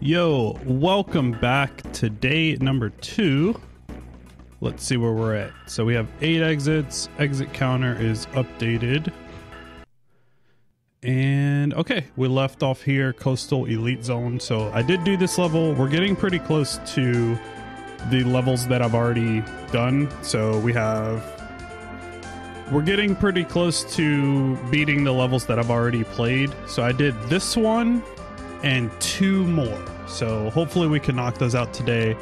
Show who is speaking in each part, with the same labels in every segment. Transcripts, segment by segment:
Speaker 1: Yo, welcome back to day number two. Let's see where we're at. So we have eight exits. Exit counter is updated. And okay, we left off here, Coastal Elite Zone. So I did do this level. We're getting pretty close to the levels that I've already done. So we have. We're getting pretty close to beating the levels that I've already played. So I did this one and two more. So hopefully we can knock those out today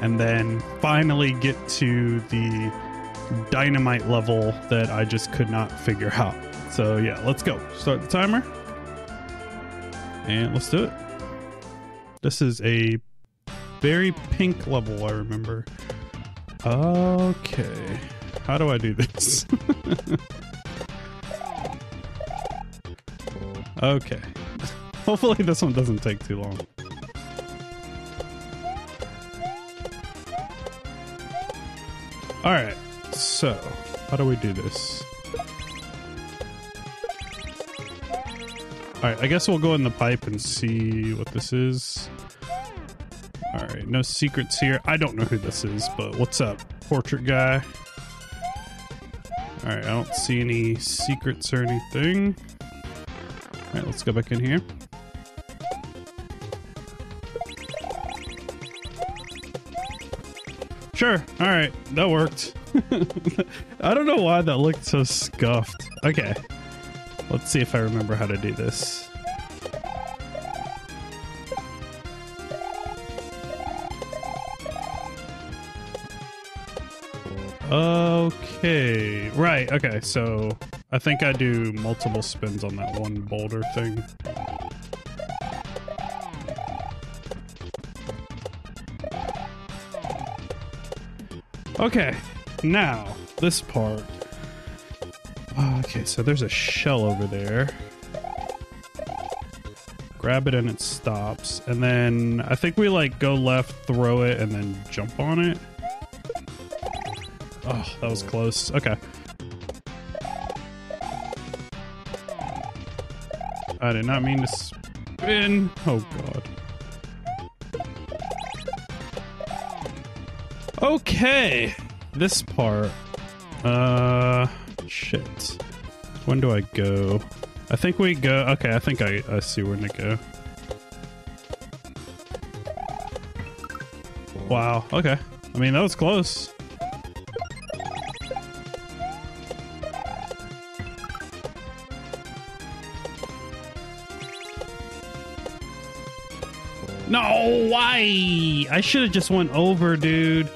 Speaker 1: and then finally get to the dynamite level that I just could not figure out. So yeah, let's go. Start the timer. And let's do it. This is a very pink level, I remember. Okay. How do I do this? okay. Hopefully this one doesn't take too long. Alright, so how do we do this? Alright, I guess we'll go in the pipe and see what this is. Alright, no secrets here. I don't know who this is, but what's up? Portrait guy. Alright, I don't see any secrets or anything. Alright, let's go back in here. Sure. All right. That worked. I don't know why that looked so scuffed. Okay. Let's see if I remember how to do this. Okay. Right. Okay. So I think I do multiple spins on that one boulder thing. Okay, now this part. Ah, okay, so there's a shell over there. Grab it and it stops. And then I think we like go left, throw it, and then jump on it. Oh, that was close. Okay. I did not mean to spin. Oh, God. Okay, this part. Uh, shit. When do I go? I think we go. Okay, I think I, I see when to go. Wow. Okay. I mean, that was close. No, why? I should have just went over. Dude,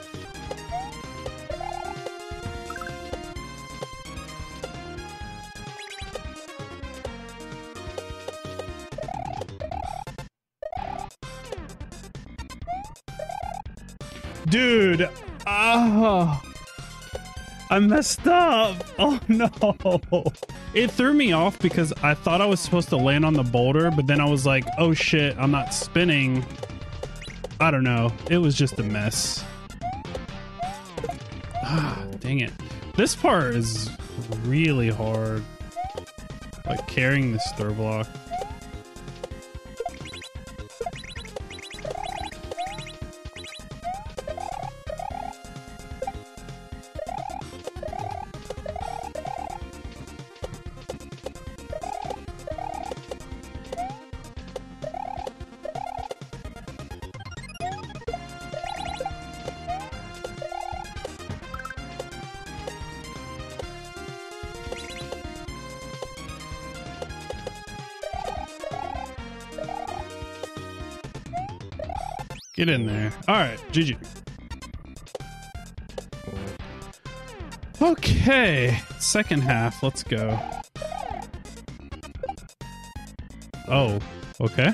Speaker 1: messed up. Oh no. It threw me off because I thought I was supposed to land on the boulder, but then I was like, oh shit, I'm not spinning. I don't know. It was just a mess. Ah, dang it. This part is really hard. Like carrying this throw block. Get in there. All right, GG. Okay, second half. Let's go. Oh, okay.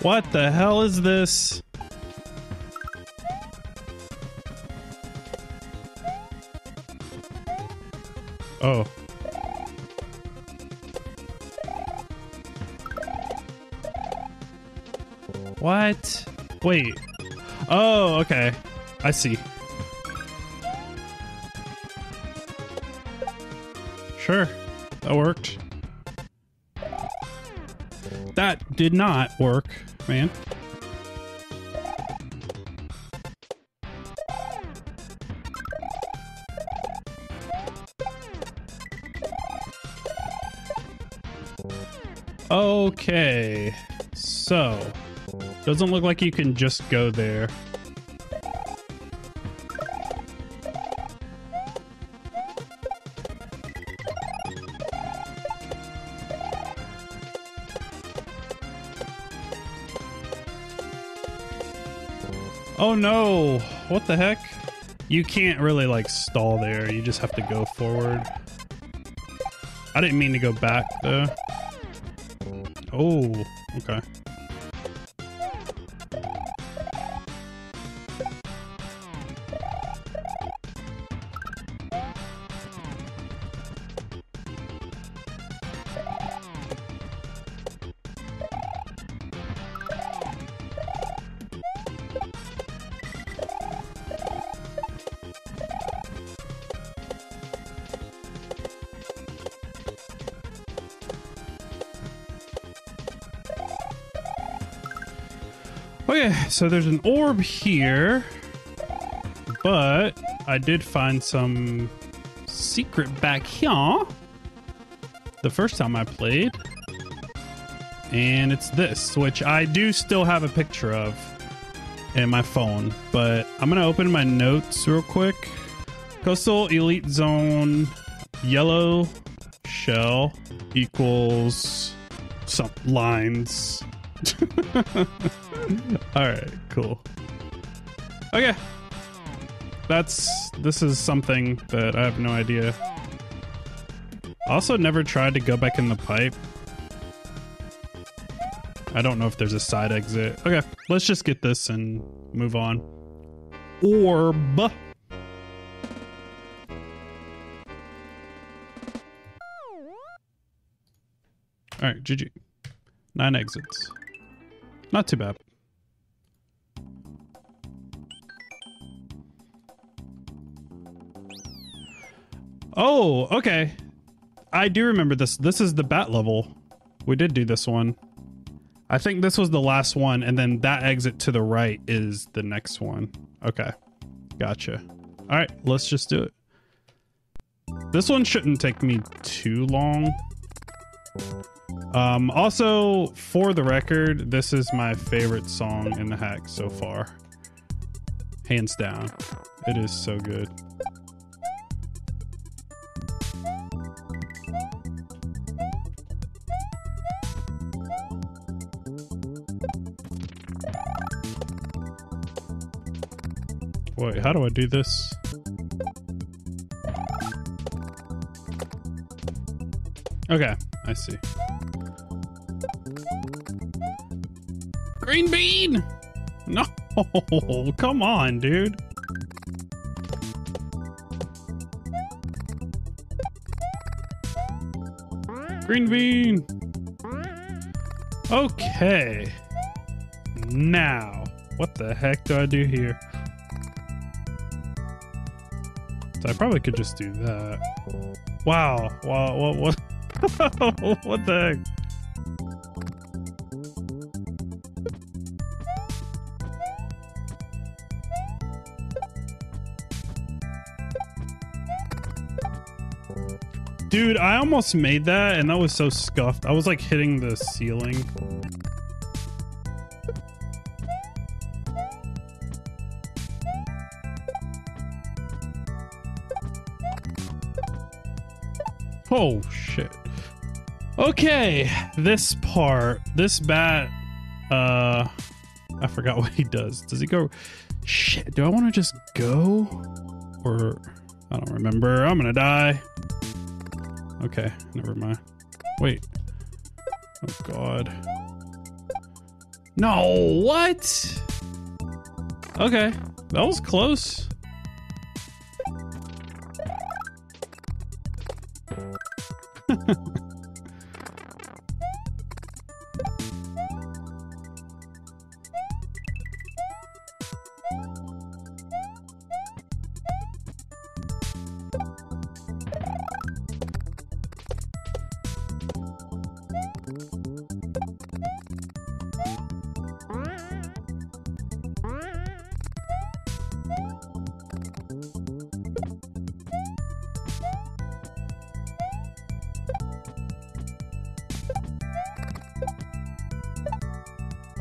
Speaker 1: What the hell is this? Oh. Wait. Oh, okay. I see. Sure. That worked. That did not work, man. Okay. So, doesn't look like you can just go there. Oh no! What the heck? You can't really like stall there. You just have to go forward. I didn't mean to go back though. Oh, okay. Okay, so there's an orb here, but I did find some secret back here the first time I played. And it's this, which I do still have a picture of in my phone, but I'm going to open my notes real quick. Coastal Elite Zone yellow shell equals some lines. All right, cool. Okay. That's this is something that I have no idea. Also never tried to go back in the pipe. I don't know if there's a side exit. Okay, let's just get this and move on. Orb. All right, GG. Nine exits. Not too bad. Oh, okay. I do remember this. This is the bat level. We did do this one. I think this was the last one, and then that exit to the right is the next one. Okay. Gotcha. All right, let's just do it. This one shouldn't take me too long. Um, also, for the record, this is my favorite song in the hack so far. Hands down. It is so good. Wait, how do I do this? Okay, I see. Green bean! No, come on, dude. Green bean! Okay. Now, what the heck do I do here? So I probably could just do that. Wow. Wow. What? What? what the heck? Dude, I almost made that and that was so scuffed. I was like hitting the ceiling. Oh. Okay, this part, this bat, uh, I forgot what he does. Does he go? Shit, do I want to just go? Or, I don't remember. I'm gonna die. Okay, never mind. Wait. Oh god. No, what? Okay, that was close.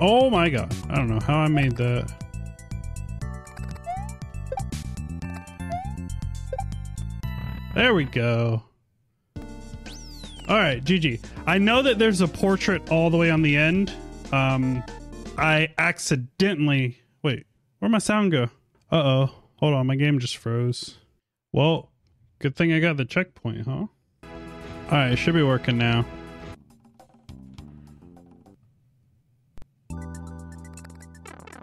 Speaker 1: Oh my god. I don't know how I made that. There we go. All right, GG. I know that there's a portrait all the way on the end. Um, I accidentally wait. Where'd my sound go? Uh oh. Hold on, my game just froze. Well, good thing I got the checkpoint, huh? All right, it should be working now.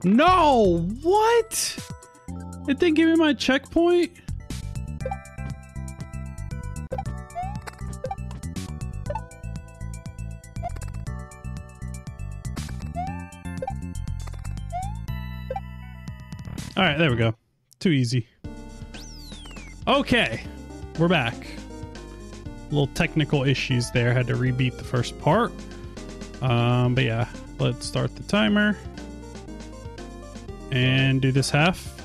Speaker 1: No, what? It didn't give me my checkpoint. All right, there we go. Too easy. Okay, we're back. Little technical issues there. Had to rebeat the first part. Um, but yeah, let's start the timer and do this half.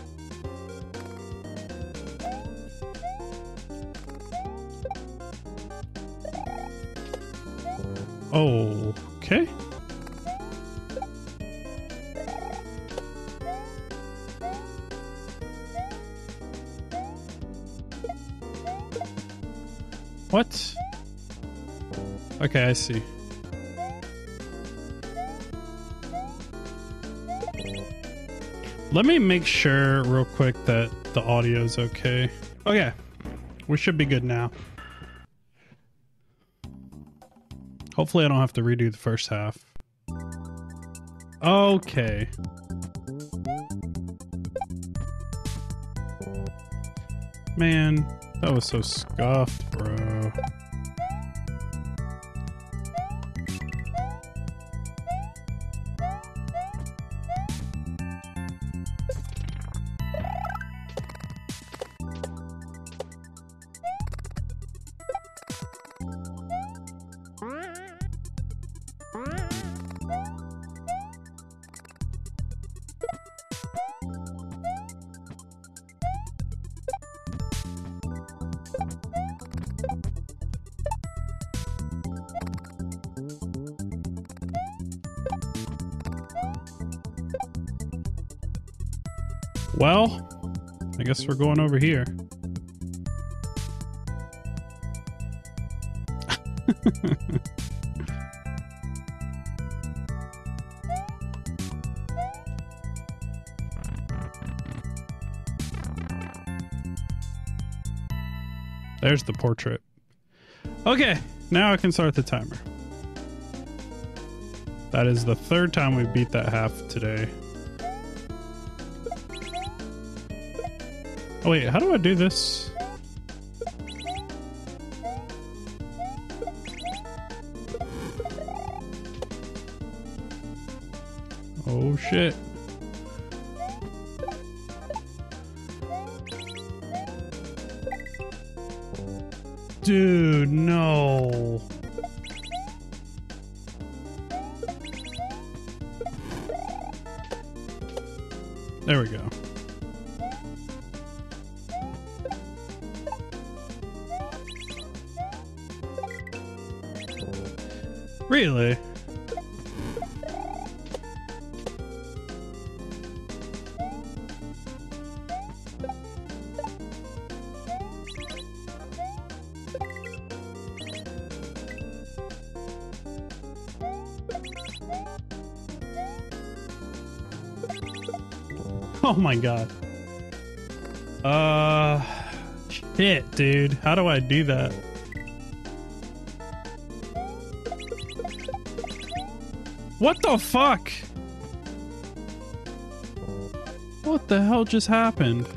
Speaker 1: Okay. What? Okay, I see. Let me make sure real quick that the audio is okay. Okay, we should be good now. Hopefully I don't have to redo the first half. Okay. Man, that was so scuffed, bro. Well, I guess we're going over here. There's the portrait. Okay, now I can start the timer. That is the third time we beat that half today. Oh wait, how do I do this? Oh shit. Dude, no. There we go. Really? Oh my god. Uh, shit, dude. How do I do that? What the fuck? What the hell just happened?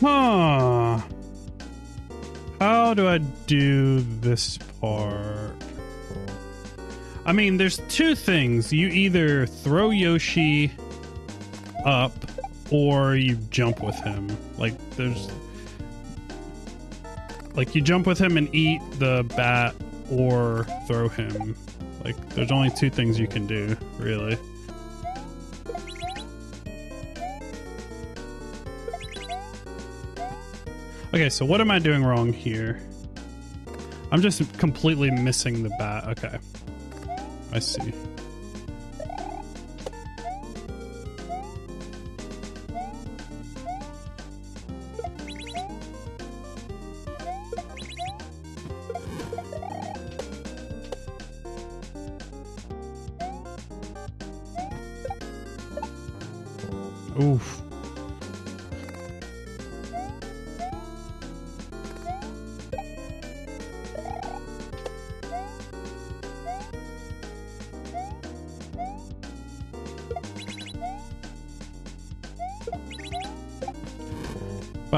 Speaker 1: Huh. How do I do this part? I mean, there's two things. You either throw Yoshi up or you jump with him. Like, there's like you jump with him and eat the bat or throw him. Like there's only two things you can do, really. Okay, so what am I doing wrong here? I'm just completely missing the bat. Okay. I see.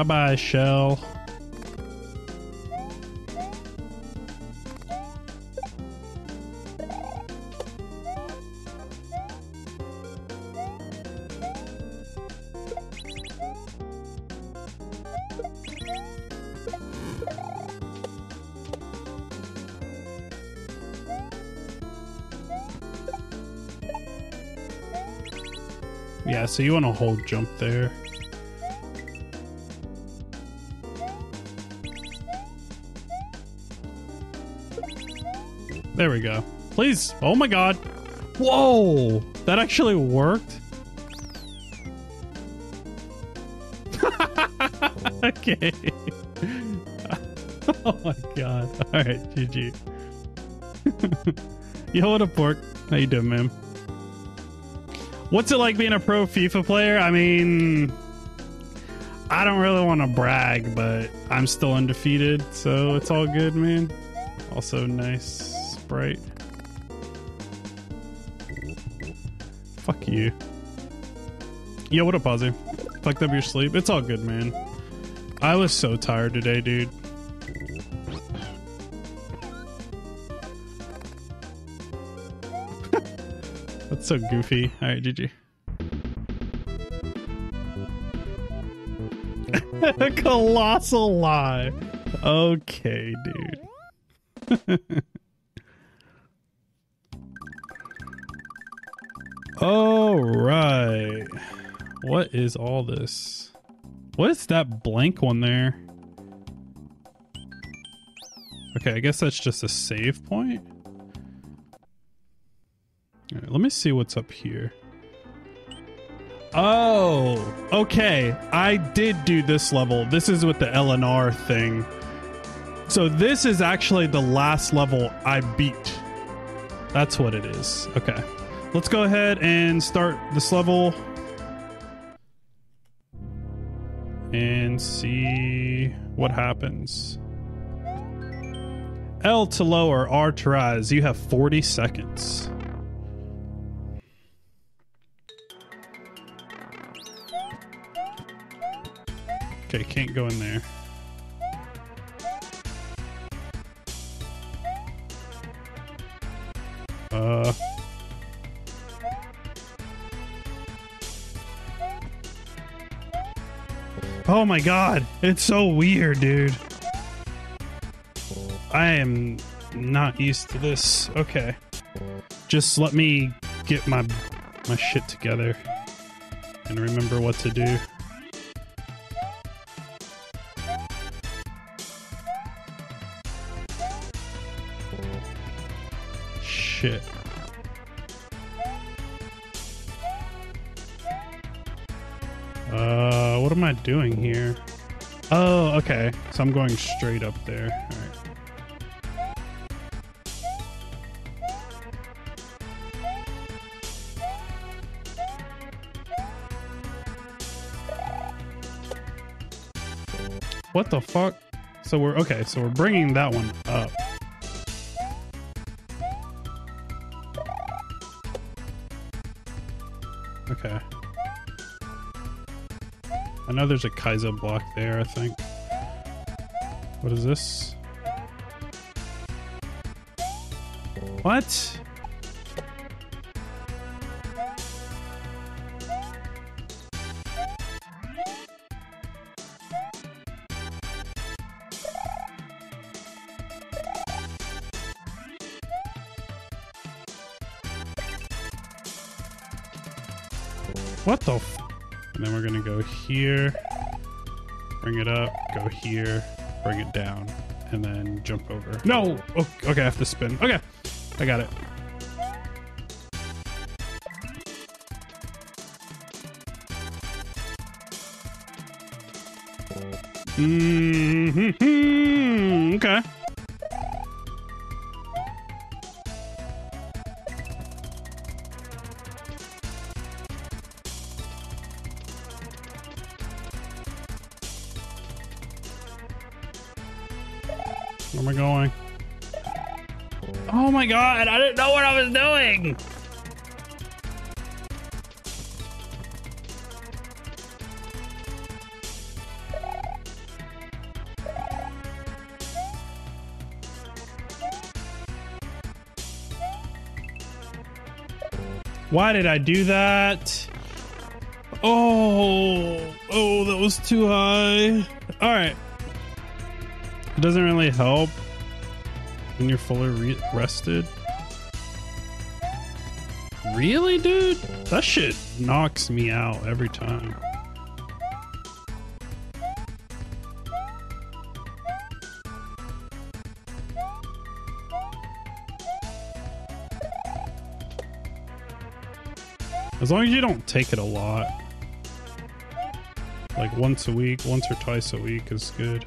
Speaker 1: Bye bye, Shell. Yeah, so you want to hold jump there. There we go. Please. Oh my god. Whoa! That actually worked? okay. oh my god. Alright, GG. Yo, what up, Pork? How you doing, man? What's it like being a pro FIFA player? I mean, I don't really want to brag, but I'm still undefeated, so it's all good, man. Also, nice sprite. Fuck you. Yo, what up, Ozzy? Fucked up your sleep? It's all good, man. I was so tired today, dude. That's so goofy. Alright, GG. Colossal lie. Okay, dude. all right. What is all this? What is that blank one there? Okay, I guess that's just a save point. All right, let me see what's up here. Oh, okay. I did do this level. This is with the LNR thing. So this is actually the last level I beat. That's what it is. Okay. Let's go ahead and start this level. And see what happens. L to lower, R to rise. You have 40 seconds. Okay, can't go in there. Oh my god, it's so weird, dude. I am not used to this. Okay. Just let me get my my shit together and remember what to do. I doing here? Oh, okay. So I'm going straight up there. All right. What the fuck? So we're okay. So we're bringing that one up. I know there's a Kaizo block there, I think. What is this? What? Here. bring it up, go here, bring it down, and then jump over. No! Oh, okay, I have to spin. Okay, I got it. Mm-hmm. Okay. My god, I didn't know what I was doing! Why did I do that? Oh, oh, that was too high. All right. It doesn't really help when you're fully re- rested. Really, dude? That shit knocks me out every time. As long as you don't take it a lot. Like once a week, once or twice a week is good.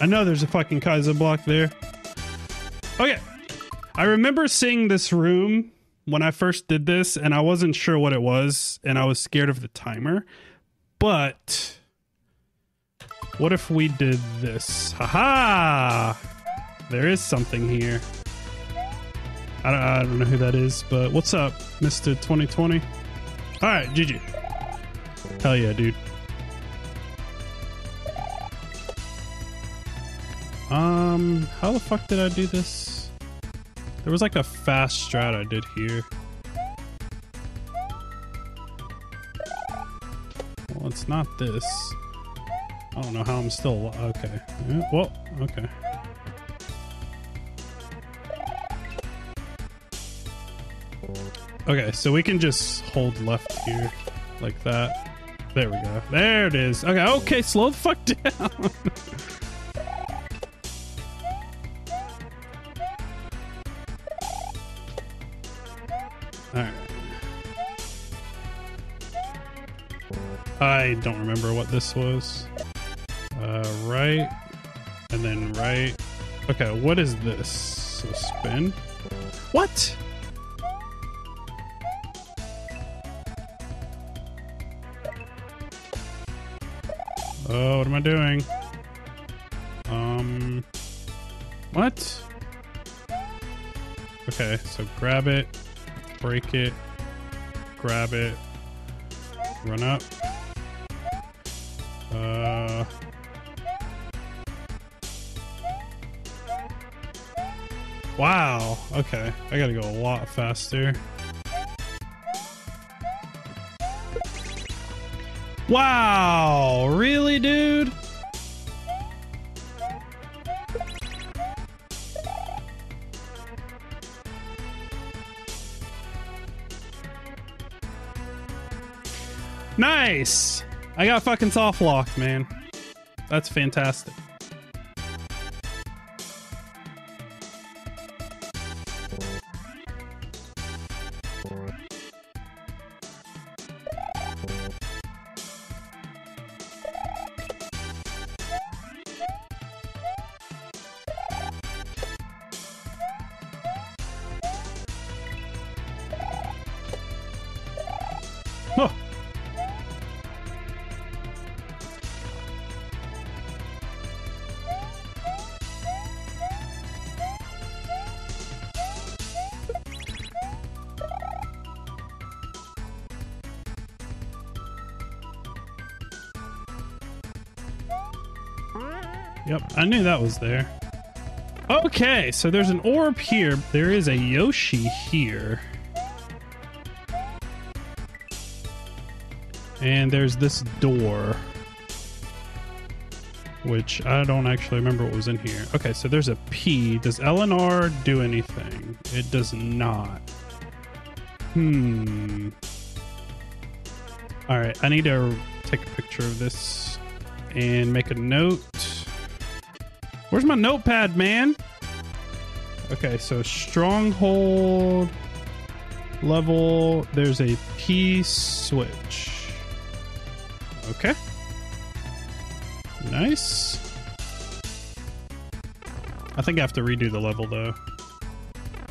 Speaker 1: I know there's a fucking Kaizo block there. Okay. I remember seeing this room when I first did this, and I wasn't sure what it was, and I was scared of the timer. But what if we did this? Haha! There is something here. I don't, I don't know who that is, but what's up, Mr. 2020? All right, GG. Hell yeah, dude. Um, how the fuck did I do this? There was like a fast strat I did here. Well, it's not this. I don't know how I'm still okay. Yeah, well, okay. Okay, so we can just hold left here like that. There we go. There it is. Okay, okay, slow the fuck down. Don't remember what this was. Uh, right. And then right. Okay, what is this? So spin? What? Oh, what am I doing? Um, what? Okay, so grab it, break it, grab it, run up. Wow. Okay, I gotta go a lot faster. Wow, really, dude? Nice! I got fucking soft locked, man. That's fantastic. Yep, I knew that was there. Okay, so there's an orb here. There is a Yoshi here. And there's this door. Which I don't actually remember what was in here. Okay, so there's a P. Does LNR do anything? It does not. Hmm. Alright, I need to take a picture of this and make a note. Where's my notepad, man? Okay, so stronghold level. There's a P switch. Okay. Nice. I think I have to redo the level though.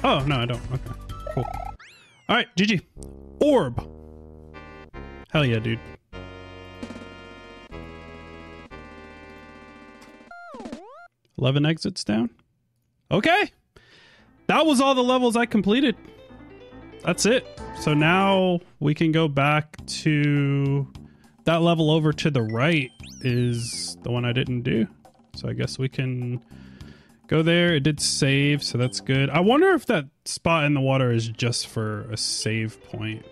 Speaker 1: Oh, no, I don't. Okay. Cool. All right, GG. Orb. Hell yeah, dude. Eleven exits down. Okay. That was all the levels I completed. That's it. So now we can go back to that level over to the right is the one I didn't do. So I guess we can go there. It did save, so that's good. I wonder if that spot in the water is just for a save point.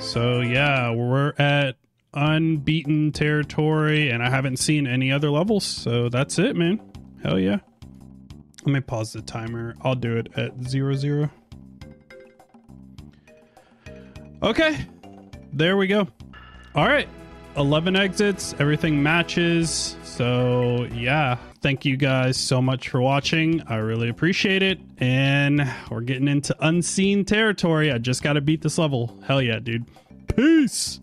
Speaker 1: So yeah, we're at unbeaten territory and I haven't seen any other levels. So that's it, man. Hell yeah. Let me pause the timer. I'll do it at zero zero. Okay. There we go. All right. 11 exits. Everything matches. So, yeah. Thank you guys so much for watching. I really appreciate it. And we're getting into unseen territory. I just got to beat this level. Hell yeah, dude. Peace.